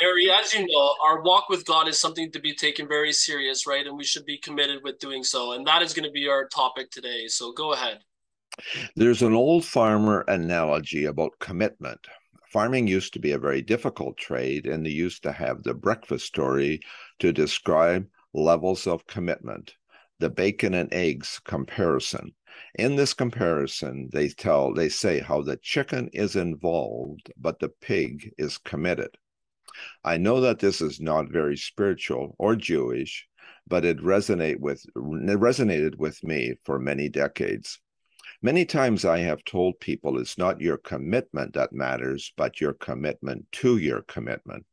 Harry, as you know, our walk with God is something to be taken very serious, right? And we should be committed with doing so. And that is going to be our topic today. So go ahead. There's an old farmer analogy about commitment. Farming used to be a very difficult trade, and they used to have the breakfast story to describe levels of commitment, the bacon and eggs comparison. In this comparison, they tell they say how the chicken is involved, but the pig is committed. I know that this is not very spiritual or Jewish, but it resonate with it resonated with me for many decades. Many times I have told people it's not your commitment that matters, but your commitment to your commitment.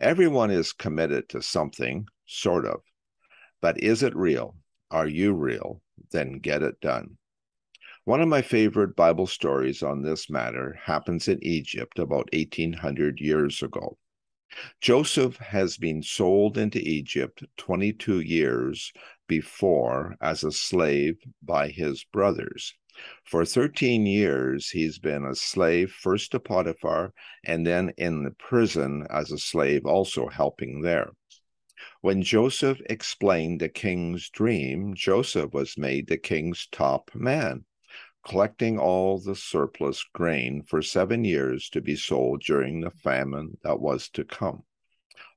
Everyone is committed to something, sort of. But is it real? Are you real? Then get it done. One of my favorite Bible stories on this matter happens in Egypt about 1800 years ago. Joseph has been sold into Egypt 22 years before as a slave by his brothers. For 13 years, he's been a slave, first to Potiphar, and then in the prison as a slave, also helping there. When Joseph explained the king's dream, Joseph was made the king's top man, collecting all the surplus grain for seven years to be sold during the famine that was to come.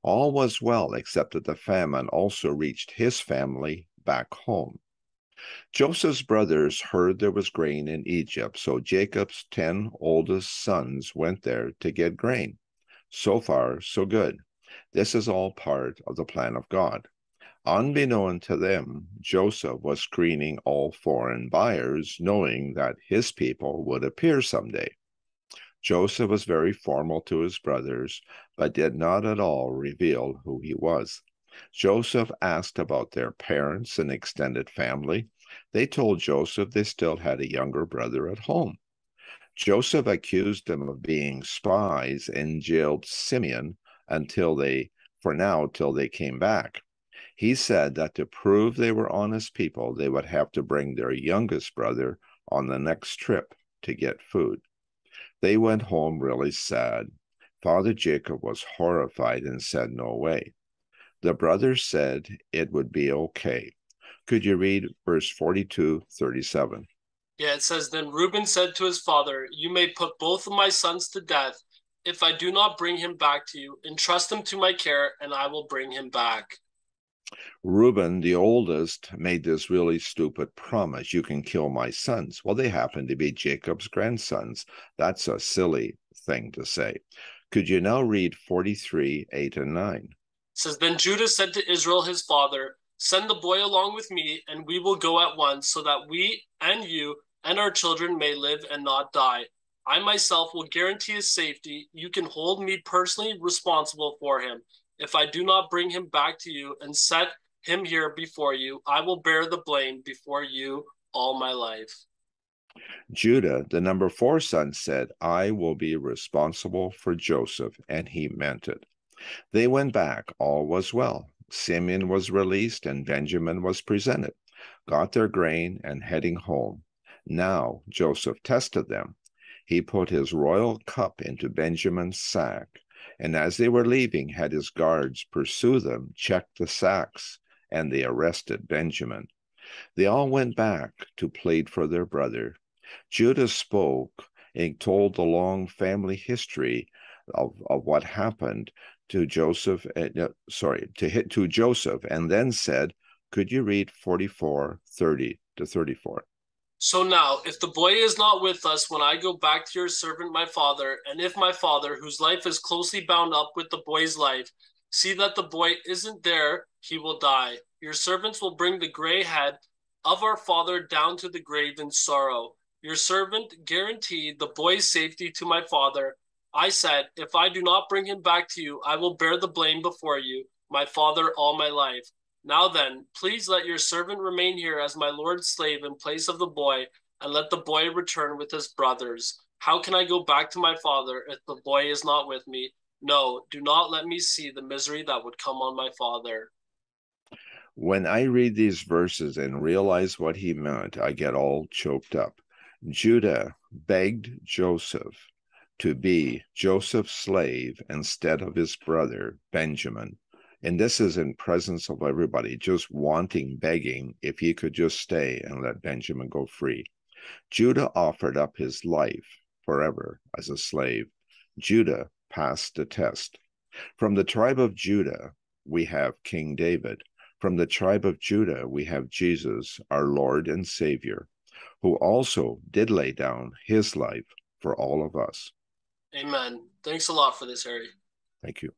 All was well, except that the famine also reached his family back home. Joseph's brothers heard there was grain in Egypt, so Jacob's ten oldest sons went there to get grain. So far, so good. This is all part of the plan of God. Unbeknown to them, Joseph was screening all foreign buyers, knowing that his people would appear someday. Joseph was very formal to his brothers, but did not at all reveal who he was. Joseph asked about their parents and extended family. They told Joseph they still had a younger brother at home. Joseph accused them of being spies and jailed Simeon until they, for now, till they came back. He said that to prove they were honest people, they would have to bring their youngest brother on the next trip to get food. They went home really sad. Father Jacob was horrified and said, No way. The brothers said it would be okay. Could you read verse 42, 37? Yeah, it says, Then Reuben said to his father, You may put both of my sons to death if I do not bring him back to you. Entrust him to my care, and I will bring him back. Reuben, the oldest, made this really stupid promise You can kill my sons. Well, they happen to be Jacob's grandsons. That's a silly thing to say. Could you now read 43, 8, and 9? says then Judah said to Israel his father, Send the boy along with me, and we will go at once, so that we and you and our children may live and not die. I myself will guarantee his safety. You can hold me personally responsible for him. If I do not bring him back to you and set him here before you, I will bear the blame before you all my life. Judah, the number four son, said, I will be responsible for Joseph, and he meant it. They went back, all was well. Simeon was released, and Benjamin was presented, got their grain, and heading home. Now Joseph tested them. He put his royal cup into Benjamin's sack, and as they were leaving, had his guards pursue them, check the sacks, and they arrested Benjamin. They all went back to plead for their brother. Judah spoke and told the long family history of, of what happened to Joseph, uh, sorry, to hit to Joseph, and then said, Could you read 44, 30 to 34? So now, if the boy is not with us when I go back to your servant my father, and if my father, whose life is closely bound up with the boy's life, see that the boy isn't there, he will die. Your servants will bring the gray head of our father down to the grave in sorrow. Your servant guaranteed the boy's safety to my father, I said, If I do not bring him back to you, I will bear the blame before you, my father, all my life. Now then, please let your servant remain here as my lord's slave in place of the boy, and let the boy return with his brothers. How can I go back to my father if the boy is not with me? No, do not let me see the misery that would come on my father. When I read these verses and realize what he meant, I get all choked up. Judah begged Joseph to be Joseph's slave instead of his brother Benjamin. And this is in presence of everybody, just wanting, begging if he could just stay and let Benjamin go free. Judah offered up his life forever as a slave. Judah passed the test. From the tribe of Judah, we have King David. From the tribe of Judah, we have Jesus, our Lord and Savior, who also did lay down his life for all of us. Amen. Thanks a lot for this, Harry. Thank you.